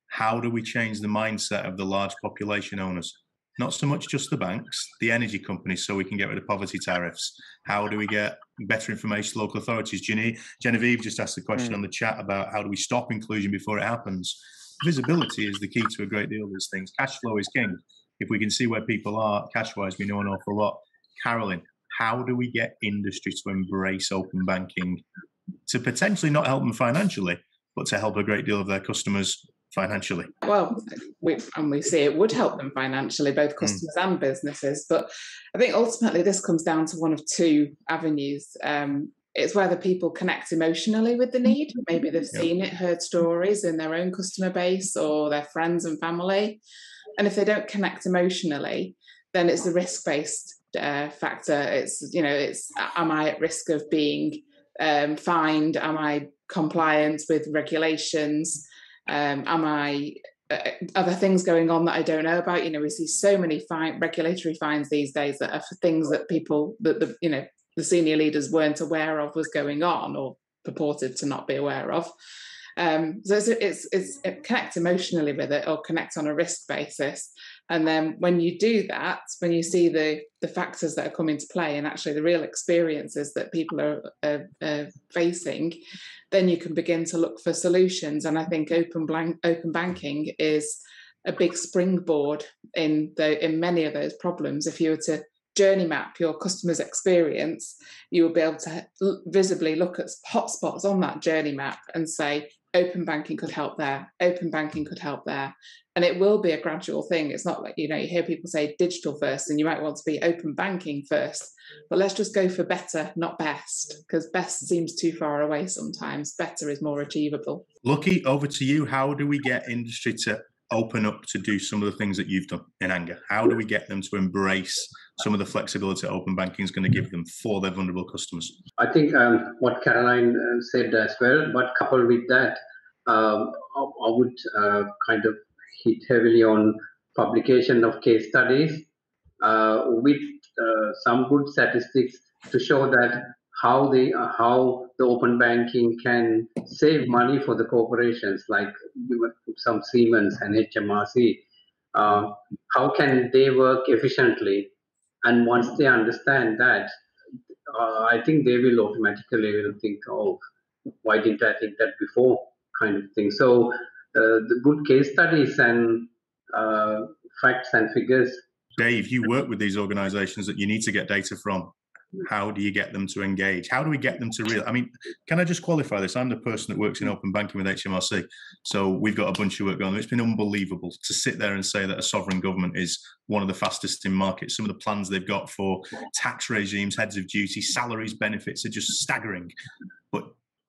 How do we change the mindset of the large population owners? Not so much just the banks, the energy companies, so we can get rid of poverty tariffs. How do we get better information to local authorities? Ginny, Genevieve just asked the question mm. on the chat about how do we stop inclusion before it happens. Visibility is the key to a great deal of these things. Cash flow is king. If we can see where people are cash wise, we know an awful lot. Carolyn, how do we get industry to embrace open banking to potentially not help them financially, but to help a great deal of their customers financially? Well, we, and we see it would help them financially, both hmm. customers mm. and businesses. But I think ultimately this comes down to one of two avenues. Um, it's whether people connect emotionally with the need. Maybe they've seen it, heard stories in their own customer base or their friends and family. And if they don't connect emotionally, then it's the risk based uh, factor. It's, you know, it's am I at risk of being um, fined? Am I compliant with regulations? Um, am I uh, other things going on that I don't know about? You know, we see so many fine regulatory fines these days that are for things that people that the you know the senior leaders weren't aware of was going on or purported to not be aware of. Um, so it's, it's, it's it connect emotionally with it or connect on a risk basis. And then when you do that, when you see the the factors that are coming to play and actually the real experiences that people are, are, are facing, then you can begin to look for solutions. And I think open blank, open banking is a big springboard in the in many of those problems. If you were to journey map your customer's experience, you will be able to visibly look at hotspots on that journey map and say, open banking could help there, open banking could help there. And it will be a gradual thing. It's not like, you know, you hear people say digital first and you might want to be open banking first. But let's just go for better, not best, because best seems too far away sometimes. Better is more achievable. Lucky, over to you. How do we get industry to open up to do some of the things that you've done in anger? How do we get them to embrace some of the flexibility open banking is going to give them for their vulnerable customers? I think um, what Caroline uh, said as well, but coupled with that, um, I, would uh, kind of hit heavily on publication of case studies uh, with uh, some good statistics to show that how they uh, how the open banking can save money for the corporations like some Siemens and HMRC. Uh, how can they work efficiently? And once they understand that, uh, I think they will automatically will think, oh, why didn't I think that before? Kind of thing. So uh, the good case studies and uh, facts and figures. Dave, you work with these organizations that you need to get data from how do you get them to engage? How do we get them to real i mean can i just qualify this? I'm the person that works in mm. open banking with hmrc so we've got a bunch of work going on. It's been unbelievable to sit there and say that a sovereign government is one of the fastest in market some of the plans they've got for tax regimes heads of duty salaries benefits are just staggering. But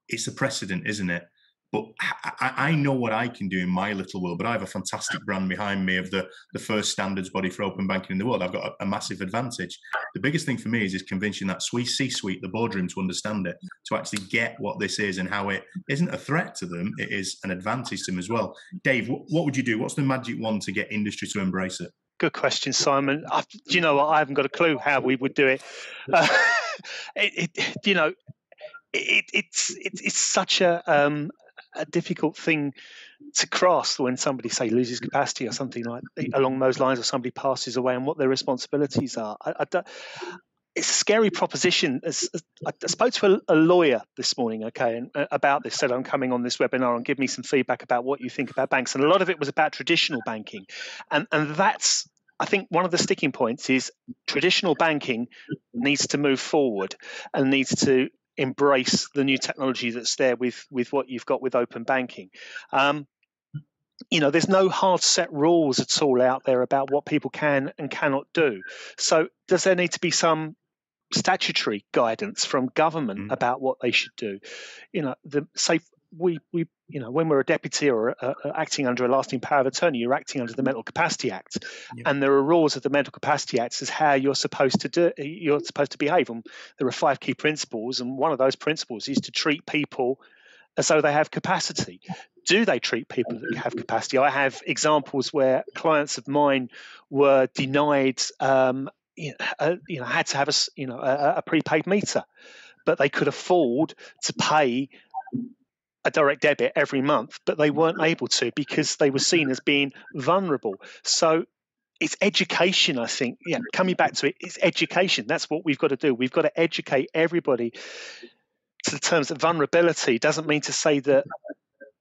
it's a precedent isn't it but I, I, know what I can do in my little world. But I have a fantastic brand behind me of the the first standards body for open banking in the world. I've got a, a massive advantage. The biggest thing for me is is convincing that sweet C-suite, the boardroom, to understand it, to actually get what this is and how it isn't a threat to them. It is an advantage to them as well. Dave, what, what would you do? What's the magic one to get industry to embrace it? Good question, Simon. I, do you know what? I haven't got a clue how we would do it. Uh, it, it you know, it, it's it, it's such a um, a difficult thing to cross when somebody say loses capacity or something like along those lines or somebody passes away and what their responsibilities are I, I it's a scary proposition. As, I spoke to a, a, lawyer this morning, okay, and, uh, about this. Said I'm coming on this webinar and give me some feedback about what you think about banks. And a lot of it was about traditional banking, and and that's I think one of the sticking points is traditional banking needs to move forward and needs to embrace the new technology that's there with with what you've got with open banking. Um, you know, there's no hard set rules at all out there about what people can and cannot do. So, does there need to be some statutory guidance from government mm. about what they should do? You know, the say we we you know when we're a deputy or uh, acting under a lasting power of attorney you're acting under the mental capacity act. Yeah. and there are rules of the mental capacity act as how you're supposed to do you're supposed to behave. And there are five key principles and one of those principles is to treat people as though they have capacity. Do they treat people that have capacity? I have examples where clients of mine were denied um, you, know, uh, you know had to have a you know a, a prepaid meter but they could afford to pay a direct debit every month, but they weren't mm-hmm. able to because they were seen as being vulnerable. So it's education, I think. Yeah, coming back to it, it's education. That's what we've got to do. We've got to educate everybody to the terms that vulnerability doesn't mean to say that mm-hmm.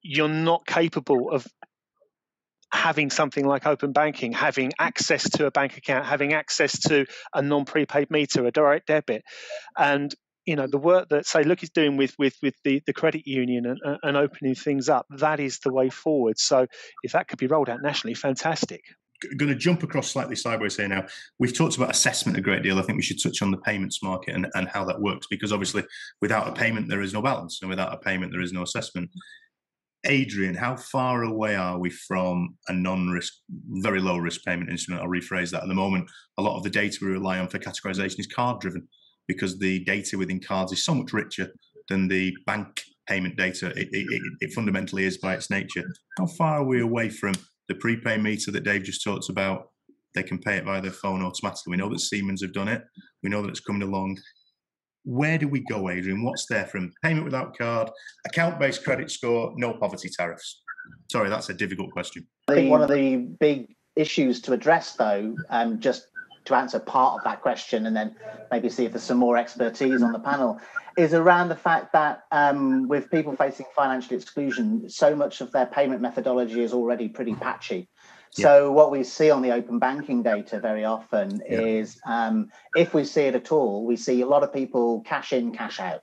you're not capable of having something like open banking, having access to a bank account, having access to a non prepaid meter, a direct debit. And you know the work that say look is doing with with with the, the credit union and, and opening things up that is the way forward so if that could be rolled out nationally fantastic going to jump across slightly sideways here now. We've talked about assessment a great deal. I think we should touch on the payments market and, and how that works because obviously, without a payment, there is no balance, and without a payment, there is no assessment. Adrian, how far away are we from a non-risk, very low-risk payment instrument? I'll rephrase that. At the moment, a lot of the data we rely on for categorization is card-driven because the data within cards is so much richer than the bank payment data. It, it, it, fundamentally is by its nature. How far are we away from the prepay meter that Dave just talked about? They can pay it via their phone automatically. We know that Siemens have done it. We know that it's coming along. Where do we go, Adrian? What's there from payment without card, account-based credit score, no poverty tariffs? Sorry, that's a difficult question. I think one of the big issues to address, though, um, just to answer part of that question and then maybe see if there's some more expertise on the panel is around the fact that um, with people facing financial exclusion, so much of their payment methodology is already pretty patchy. Yeah. So what we see on the open banking data very often yeah. is um, if we see it at all, we see a lot of people cash in, cash out,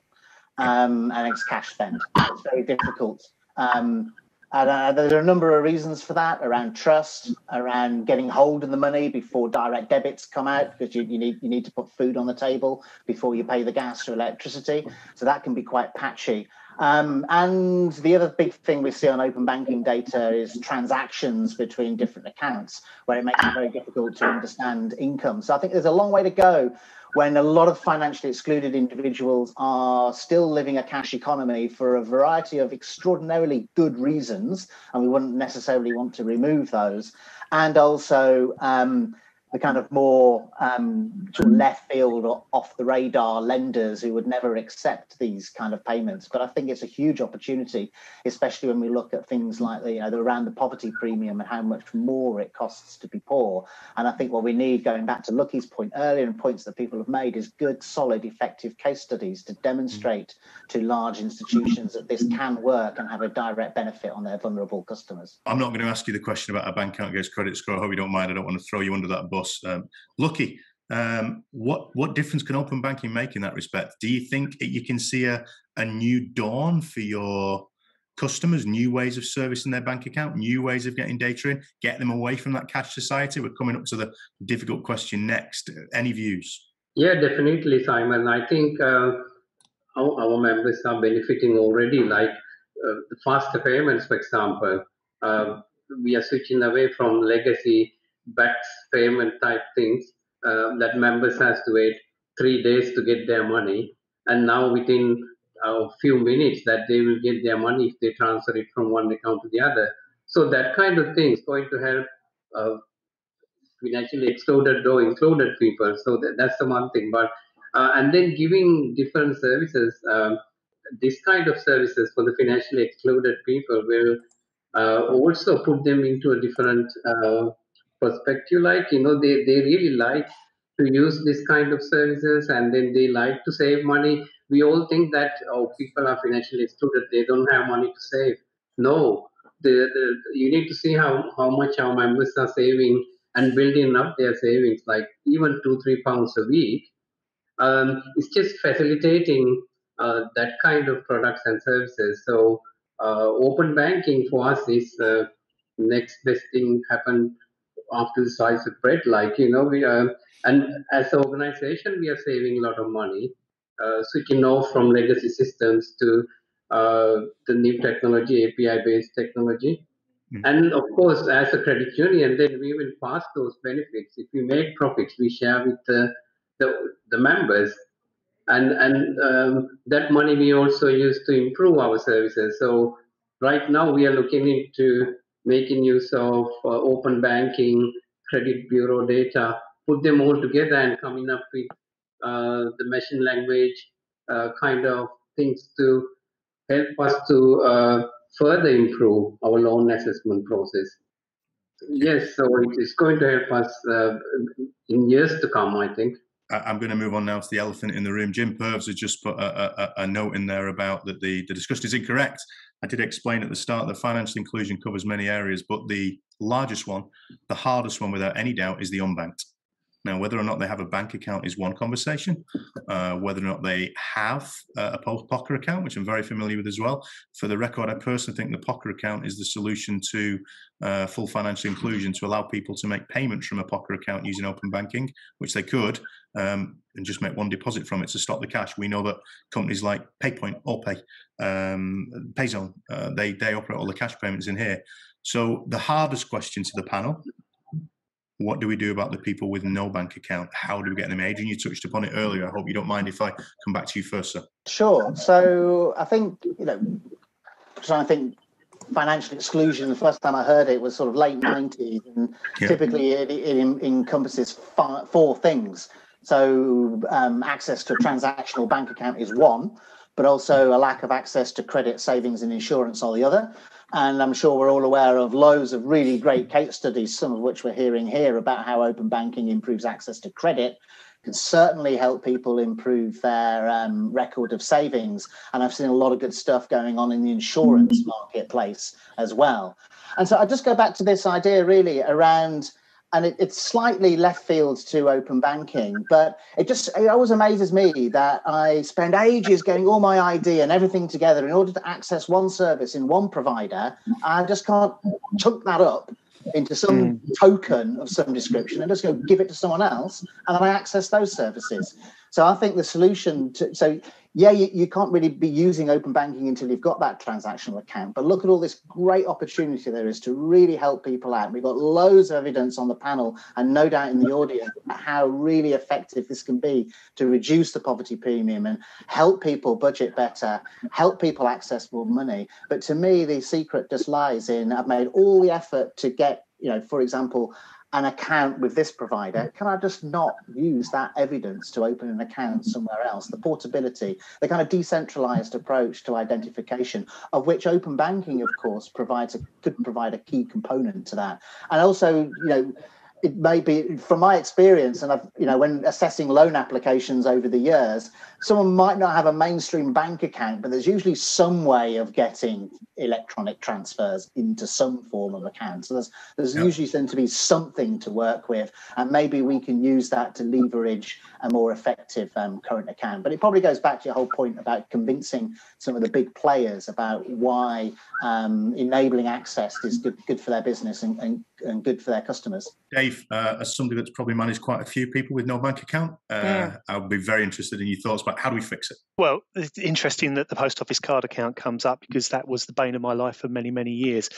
um, and it's cash spend. It's very difficult um, and uh, there are a number of reasons for that around trust, around getting hold of the money before direct debits come out, because you, you, need you need to put food on the table before you pay the gas or electricity. So that can be quite patchy. Um, and the other big thing we see on open banking data is transactions between different accounts, where it makes it very difficult to understand income. So I think there's a long way to go when a lot of financially excluded individuals are still living a cash economy for a variety of extraordinarily good reasons, and we wouldn't necessarily want to remove those. And also, um, the kind of more um, sort of left field or off the radar lenders who would never accept these kind of payments. But I think it's a huge opportunity, especially when we look at things like the, you know, the, around the poverty premium and how much more it costs to be poor. And I think what we need, going back to Lucky's point earlier and points that people have made, is good, solid, effective case studies to demonstrate to large institutions that this can work and have a direct benefit on their vulnerable customers. I'm not going to ask you the question about a bank account against credit score. I hope you don't mind. I don't want to throw you under that bus. Um, Lucky, um, what what difference can open banking make in that respect? Do you think you can see a, a new dawn for your customers, new ways of servicing their bank account, new ways of getting data in, get them away from that cash society? We're coming up to the difficult question next. Any views? Yeah, definitely, Simon. I think uh, our, our, members are benefiting already, like uh, faster payments, for example. Uh, we are switching away from legacy BACS payment type things uh, that members has to wait three days to get their money, and now within a few minutes that they will get their money if they transfer it from one account to the other. So that kind of thing is going to help uh, financially excluded or included people. So that, that's the one thing. But uh, and then giving different services, um, this kind of services for the financially excluded people will uh, also put them into a different uh, perspective like you know they, they really like to use this kind of services and then they like to save money. We all think that oh people are financially excluded they don't have money to save. No the, the, you need to see how, how much our members are saving and building up their savings like even two three pounds a week. Um, it's just facilitating uh, that kind of products and services. So uh, open banking for us is uh, next best thing happened after the size of bread. Like you know, we are, and as an organization, we are saving a lot of money, uh, switching off from legacy systems to uh, the new technology, API-based technology. Mm-hmm. And of course, as a credit union, then we will pass those benefits. If we make profits, we share with the the, the members, and and um, that money we also use to improve our services. So right now we are looking into making use of uh, open banking, credit bureau data, put them all together and coming up with uh, the machine language uh, kind of things to help us to uh, further improve our loan assessment process. Yes, so it's going to help us uh, in years to come, I think. I'm going to move on now to the elephant in the room. Jim Purves has just put a, a, a note in there about that the, the discussion is incorrect. I did explain at the start that financial inclusion covers many areas, but the largest one, the hardest one without any doubt, is the unbanked. Now, whether or not they have a bank account is one conversation. Uh, whether or not they have uh, a POCA account, which I'm very familiar with as well. For the record, I personally think the POCA account is the solution to uh, full financial inclusion to allow people to make payments from a POCA account using open banking, which they could, um, and just make one deposit from it to stop the cash. We know that companies like PayPoint, AllPay, um, Payzone, uh, they they operate all the cash payments in here. So the hardest question to the panel what do we do about the people with no bank account? How do we get them? Adrian, you touched upon it earlier. I hope you don't mind if I come back to you first, sir. Sure. So I think, you know, trying to think financial exclusion, the first time I heard it was sort of late 90s, and yeah. typically it, it, encompasses five, four things. So um, access to a transactional bank account is one, but also a lack of access to credit, savings, and insurance are the other. And I'm sure we're all aware of loads of really great case studies, some of which we're hearing here about how open banking improves access to credit, can certainly help people improve their um, record of savings. And I've seen a lot of good stuff going on in the insurance marketplace as well. And so I just go back to this idea really around and it, it's slightly left field to open banking, but it just it always amazes me that I spend ages getting all my ID and everything together in order to access one service in one provider. I just can't chunk that up into some mm. token of some description and just go give it to someone else, and then I access those services. So I think the solution to so yeah, you, you can't really be using open banking until you've got that transactional account. But look at all this great opportunity there is to really help people out. We've got loads of evidence on the panel and no doubt in the audience how really effective this can be to reduce the poverty premium and help people budget better, help people access more money. But to me, the secret just lies in I've made all the effort to get, you know, for example, an account with this provider, can I just not use that evidence to open an account somewhere else? The portability, the kind of decentralized approach to identification, of which open banking, of course, provides a could provide a key component to that. And also, you know, it may be from my experience and i've you know when assessing loan applications over the years someone might not have a mainstream bank account but there's usually some way of getting electronic transfers into some form of account so there's there's yep. usually going to be something to work with and maybe we can use that to leverage a more effective um, current account but it probably goes back to your whole point about convincing some of the big players about why um, enabling access is good, good for their business and, and, and good for their customers Dave, uh, as somebody that's probably managed quite a few people with no bank account, uh, yeah. I would be very interested in your thoughts about how do we fix it? Well, it's interesting that the post office card account comes up because that was the bane of my life for many, many years.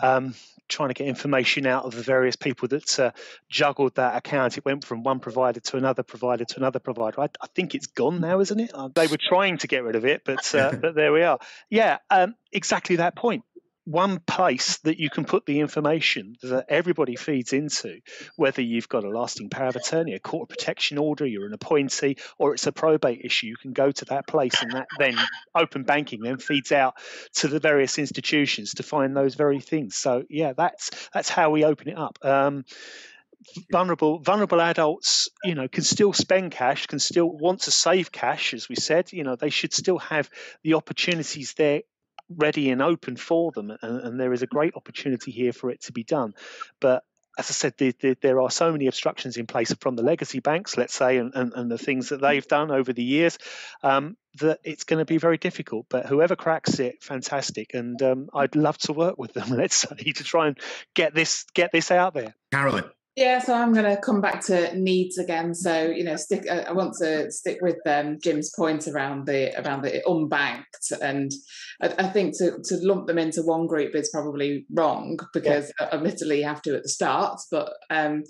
Um, trying to get information out of the various people that uh, juggled that account. It went from one provider to another provider to another provider. I, I think it's gone now, isn't it? Uh, they were trying to get rid of it, but uh, but there we are. Yeah, um, exactly that point one place that you can put the information that everybody feeds into, whether you've got a lasting power of attorney, a court of protection order, you're an appointee, or it's a probate issue, you can go to that place and that then open banking then feeds out to the various institutions to find those very things. So yeah, that's that's how we open it up. Um, vulnerable vulnerable adults you know can still spend cash can still want to save cash as we said you know they should still have the opportunities there ready and open for them, and, and there is a great opportunity here for it to be done. But as I said, the, the, there are so many obstructions in place from the legacy banks, let's say, and, and, and the things that they've done over the years, um, that it's going to be very difficult. But whoever cracks it, fantastic, and um, I'd love to work with them. Let's say to try and get this get this out there. Carolyn. Yeah, so I'm going to come back to needs again. So you know, stick. Uh, I want to stick with um, Jim's point around the around the unbanked, and I, I, think to to lump them into one group is probably wrong because yeah. admittedly you have to at the start, but um,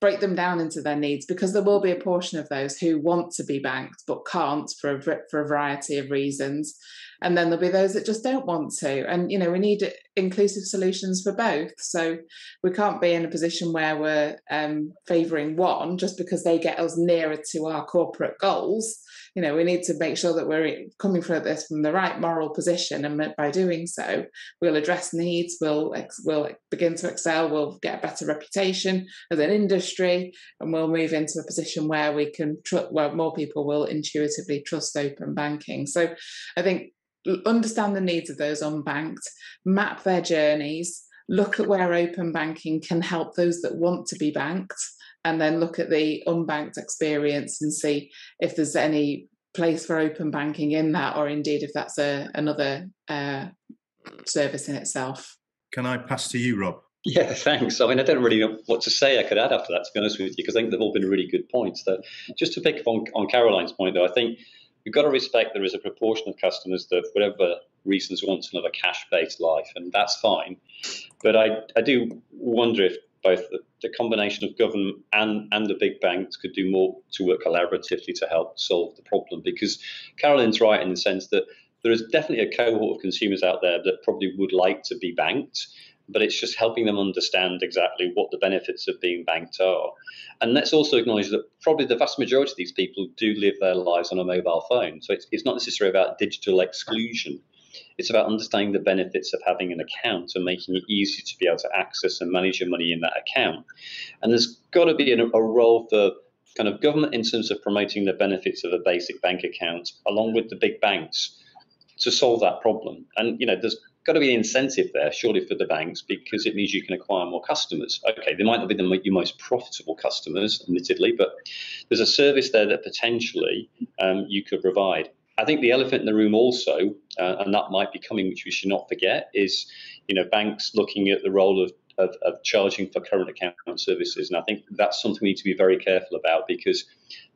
break them down into their needs because there will be a portion of those who want to be banked but can't for a, for a variety of reasons and then there'll be those that just don't want to. And you know we need inclusive solutions for both. So we can't be in a position where we're um, favoring one just because they get us nearer to our corporate goals. You know we need to make sure that we're coming from this from the right moral position and by doing so we'll address needs we'll we'll begin to excel we'll get a better reputation as an industry and we'll move into a position where we can tr- where more people will intuitively trust open banking. So i think understand the needs of those unbanked, map their journeys, look at where open banking can help those that want to be banked, and then look at the unbanked experience and see if there's any place for open banking in that, or indeed if that's a, another uh, service in itself. Can I pass to you, Rob? Yeah, thanks. I mean, I don't really know what to say I could add after that, to be honest with you, because I think they've all been really good points. Though, just to pick up on, on Caroline's point, though, I think you've got to respect there is a proportion of customers that, for whatever reasons, want to live a cash-based life, and that's fine. But I, I do wonder if both the, the, combination of government and, and the big banks could do more to work collaboratively to help solve the problem. Because Caroline's right in the sense that there is definitely a cohort of consumers out there that probably would like to be banked, but it's just helping them understand exactly what the benefits of being banked are. And let's also acknowledge that probably the vast majority of these people do live their lives on a mobile phone. So it's, it's not necessarily about digital exclusion. It's about understanding the benefits of having an account and making it easy to be able to access and manage your money in that account. And there's got to be a, a role for kind of government in terms of promoting the benefits of a basic bank account, along with the big banks, to solve that problem. And you know, there's got to be an incentive there, surely, for the banks because it means you can acquire more customers. Okay, they might not be the, your most profitable customers, admittedly, but there's a service there that potentially um, you could provide. I think the elephant in the room also, uh, and that might be coming, which we should not forget, is you know banks looking at the role of of, of, charging for current account services. And I think that's something we need to be very careful about because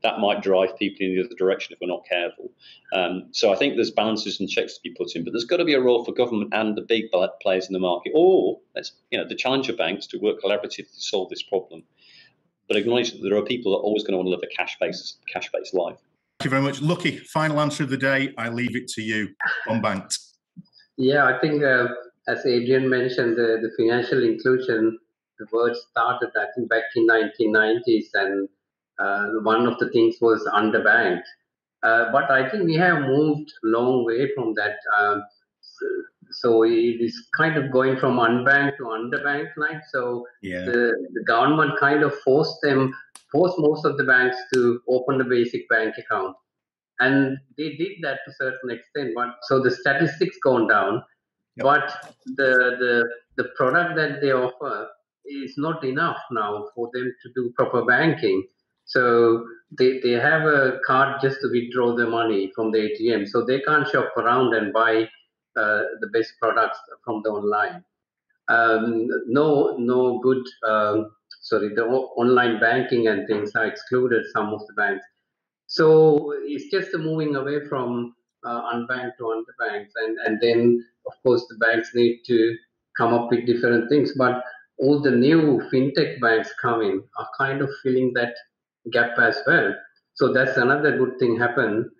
that might drive people in the other direction if we're not careful. Um, so I think there's balances and checks to be put in, but there's got to be a role for government and the big players in the market, or you know the challenger banks to work collaboratively to solve this problem. But acknowledge that there are people that are always going to want to live a cash based cash based life. Thank you very much, Lucky. Final answer of the day. I leave it to you, unbanked. Yeah, I think uh, as Adrian mentioned, the, the financial inclusion the word started, I think, back in 1990s, and one of the things was underbanked. Uh, but I think we have moved a long way from that. Um, so, it is kind of going from unbanked to underbanked, like so. Yeah. The, the government kind of forced them, forced most of the banks to open a basic bank account, and they did that to a certain extent. But so the statistics gone down, Yep. but the the the product that they offer is not enough now for them to do proper banking. So they, they have a card just to withdraw the money from the ATM. So they can't shop around and buy uh, the best products from the online. Um, no, no good. Um, sorry, the online banking and things are excluded. Some of the banks. So it's just moving away from uh, unbanked to underbanked, and and then of course the banks need to come up with different things. But all the new fintech banks coming are kind of filling that gap as well. So that's another good thing happen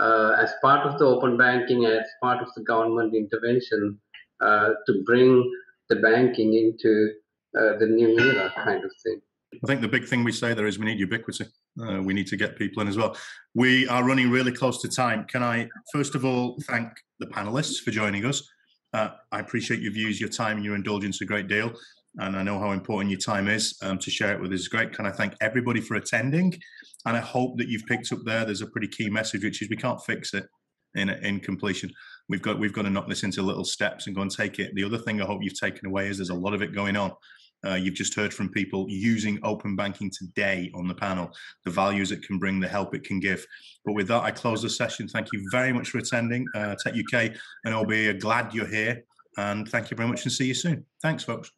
uh, as part of the open banking, as part of the government intervention uh, to bring the banking into uh, the new era kind of thing. I think the big thing we say there is we need ubiquity. Uh, we need to get people in as well. We are running really close to time. Can I, first of all, thank the panelists for joining us? Uh, I appreciate your views, your time and your indulgence a great deal. And I know how important your time is um, to share it with us. is great. Can I thank everybody for attending? And I hope that you've picked up there. There's a pretty key message, which is we can't fix it in in completion. We've got we've got to knock this into little steps and go and take it. The other thing I hope you've taken away is there's a lot of it going on. Uh, you've just heard from people using open banking today on the panel, the values it can bring, the help it can give. But with that, I close the session. Thank you very much for attending. Uh, techUK and I'll be glad you're here. And thank you very much and see you soon. Thanks, folks.